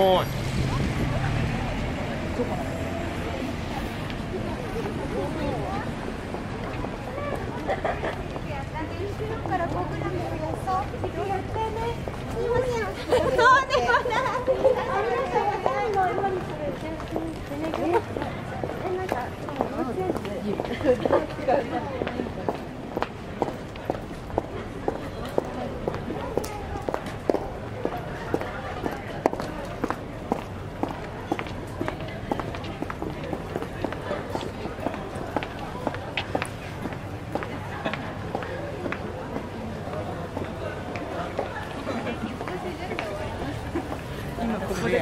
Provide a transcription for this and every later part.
on.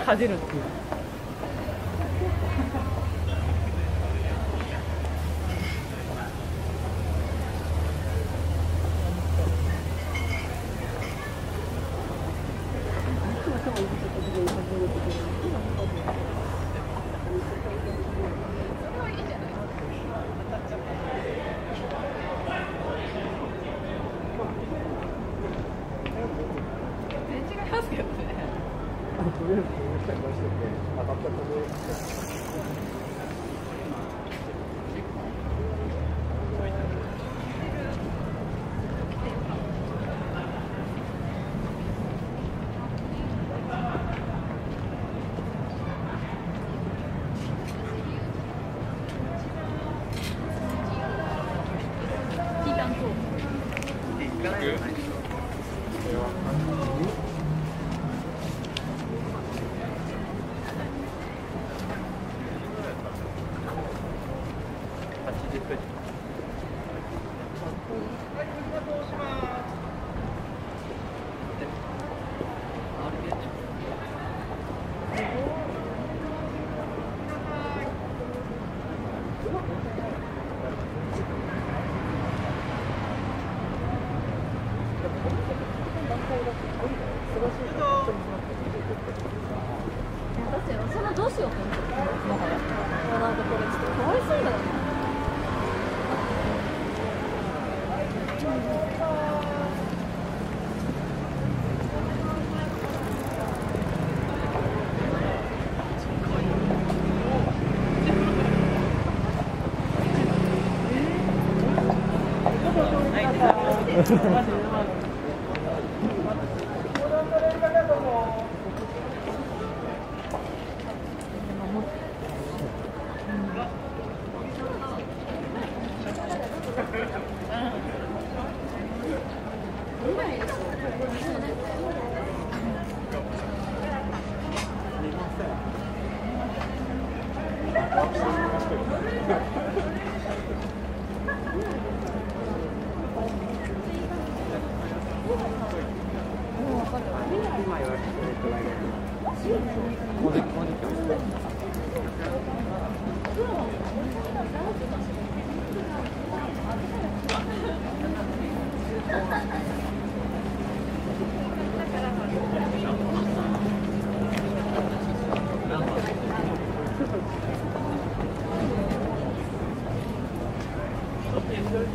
恥じるっていう。たりしてて、当たったところ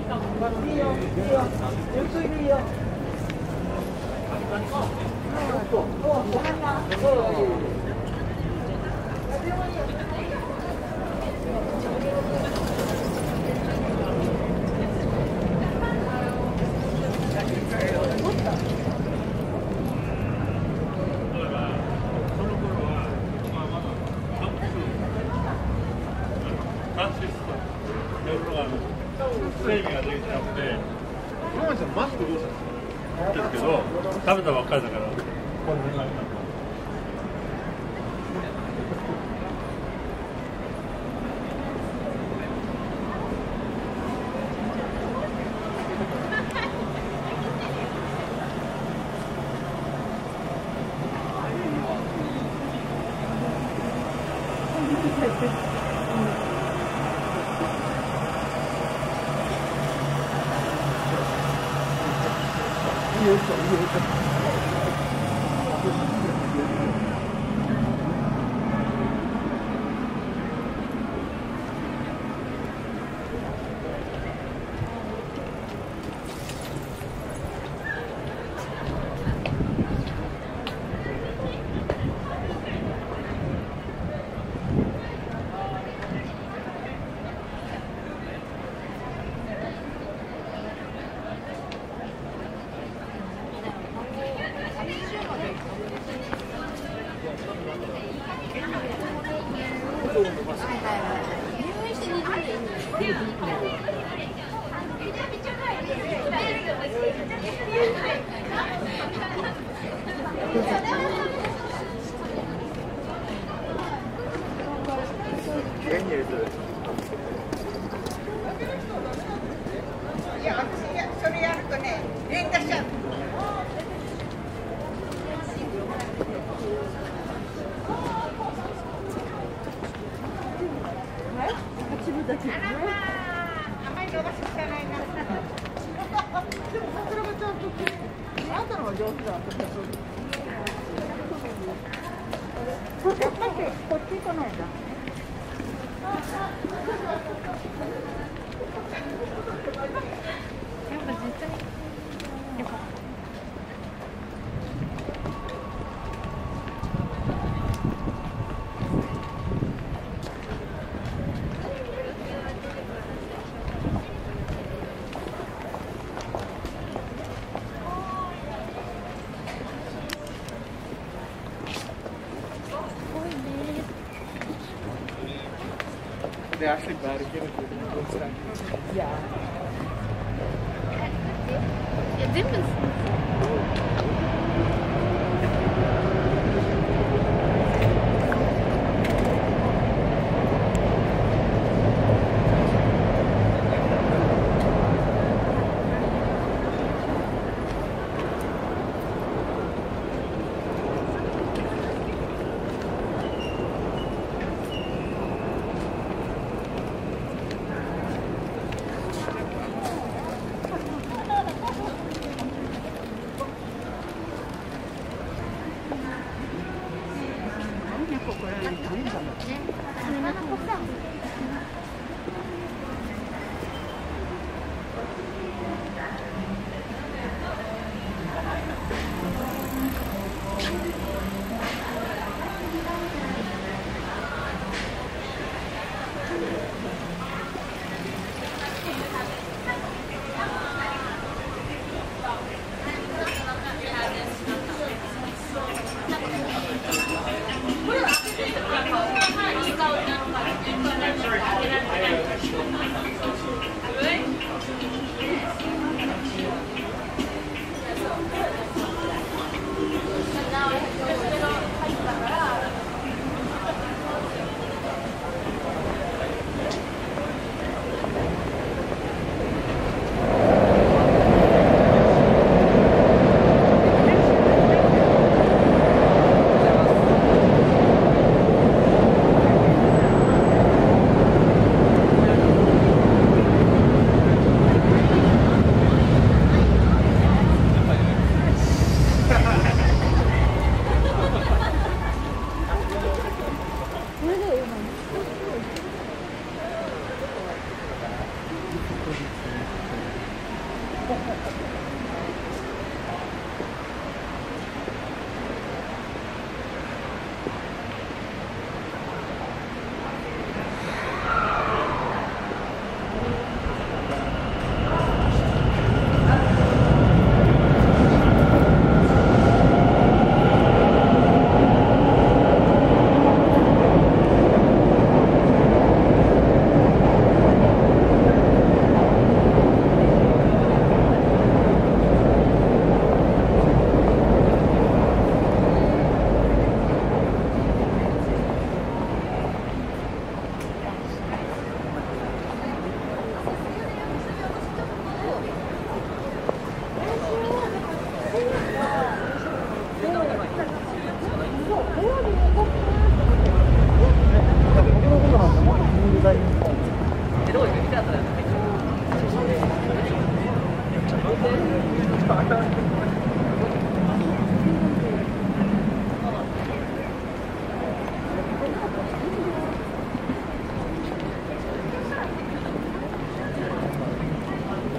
慢点，慢点，慢点，要注意点。哦，哦，哦，哦，哦，哦。Actually barricaded it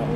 こ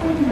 どうぞ。